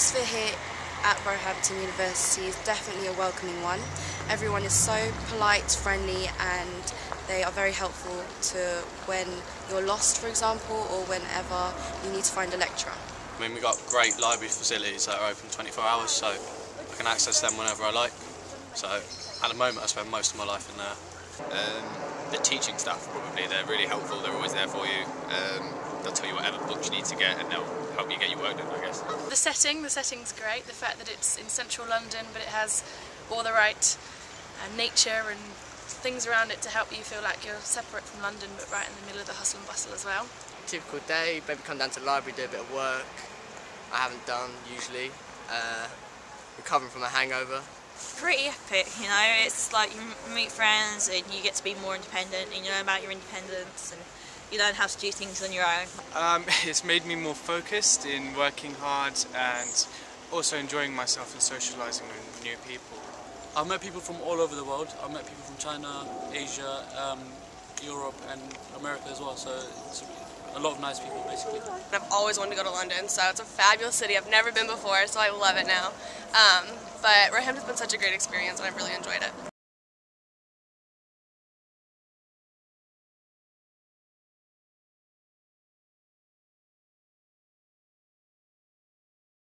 atmosphere here at Roehampton University is definitely a welcoming one. Everyone is so polite, friendly, and they are very helpful to when you're lost, for example, or whenever you need to find a lecturer. I mean, we've got great library facilities that are open 24 hours, so I can access them whenever I like. So at the moment, I spend most of my life in there. Um, the teaching staff probably they're really helpful. They're always there for you. Um, they'll tell you whatever books you need to get, and they'll help you get your work done. I guess. The setting, the setting's great. The fact that it's in central London, but it has all the right uh, nature and things around it to help you feel like you're separate from London, but right in the middle of the hustle and bustle as well. Typical day, maybe come down to the library, do a bit of work. I haven't done usually. Uh, recovering from a hangover. Pretty epic, you know. It's like you meet friends and you get to be more independent and you learn about your independence and you learn how to do things on your own. Um, it's made me more focused in working hard and also enjoying myself and socialising with new people. I've met people from all over the world. I've met people from China, Asia, um, Europe and America as well. So it's a lot of nice people basically. I've always wanted to go to London, so it's a fabulous city. I've never been before, so I love it now. Um, but Roehampton's been such a great experience and I've really enjoyed it.